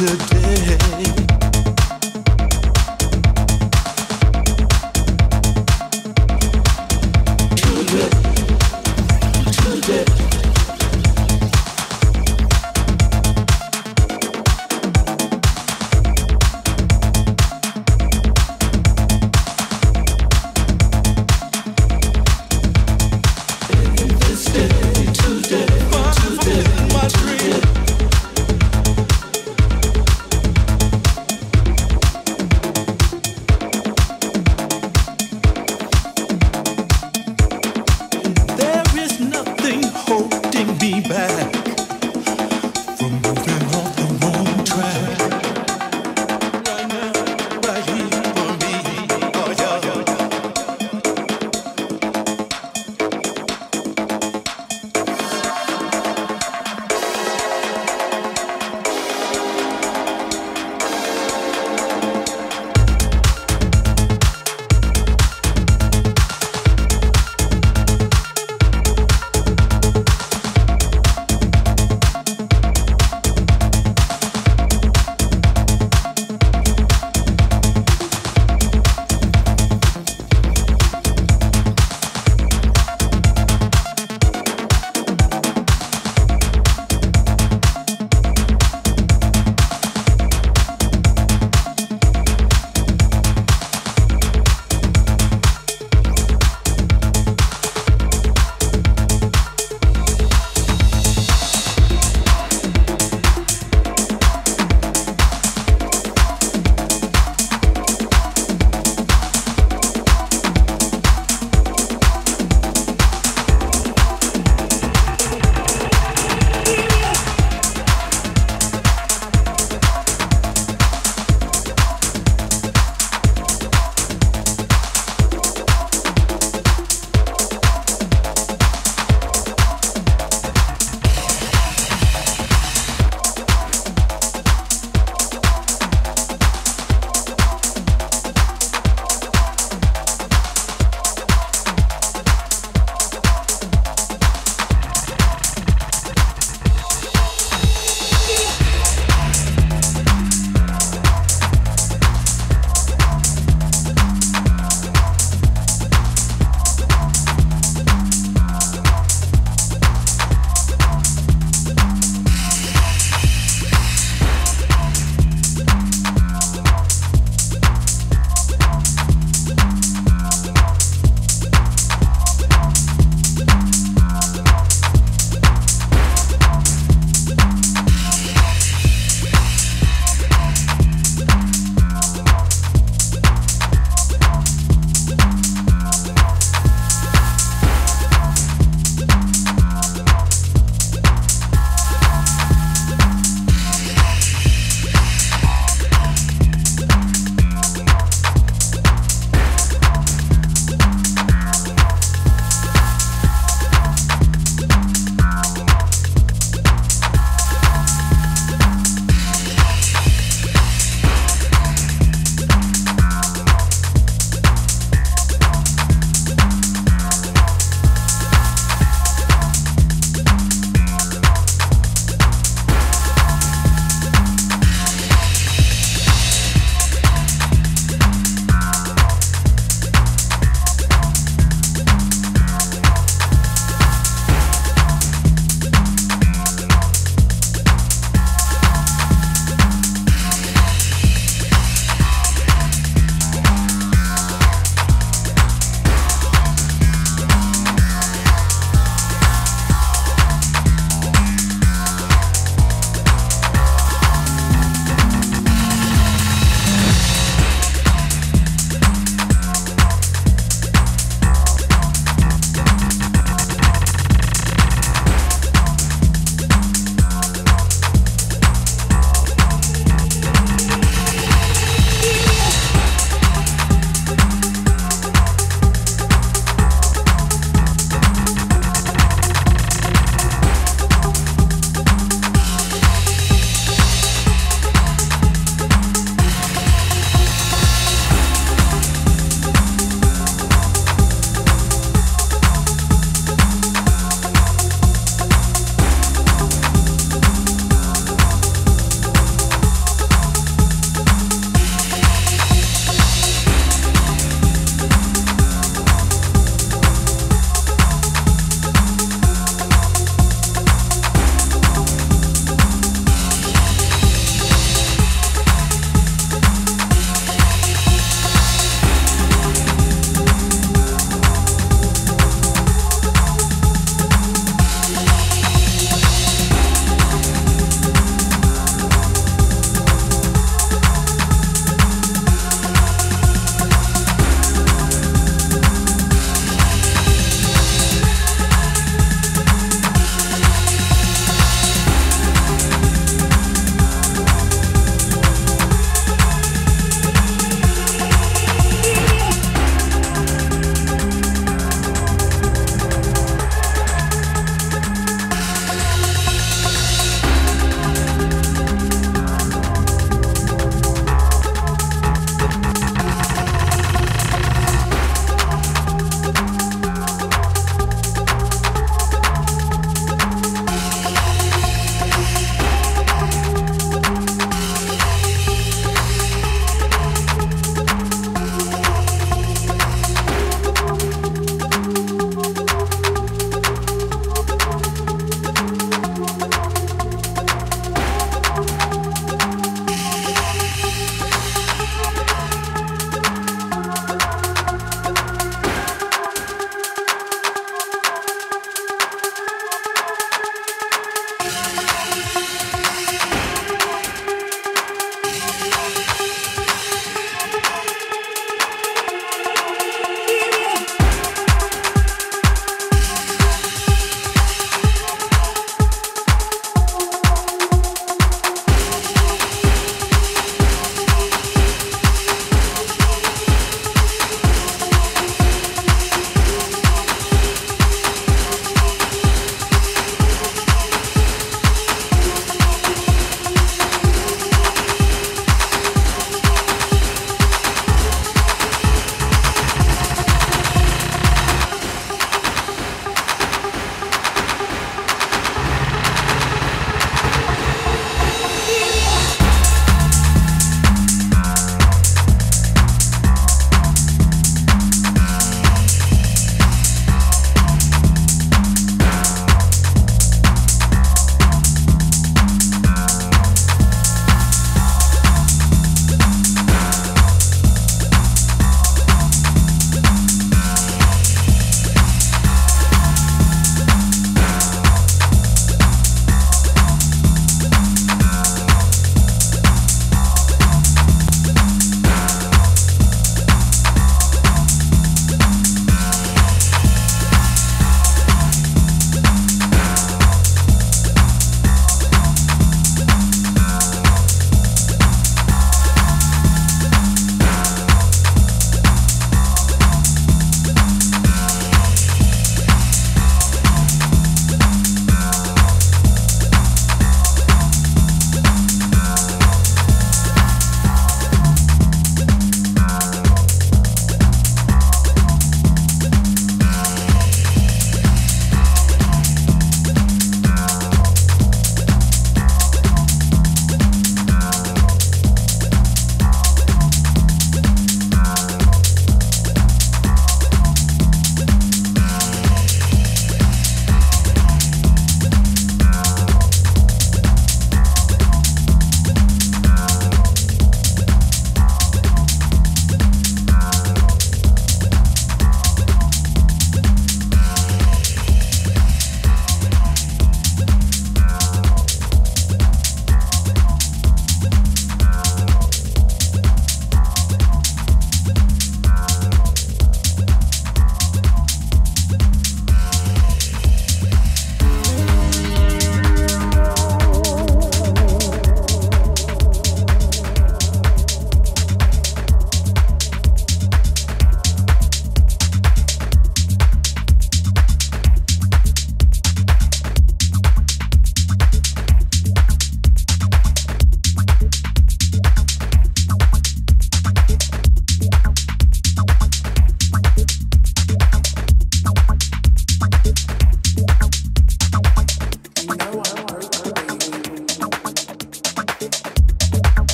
today.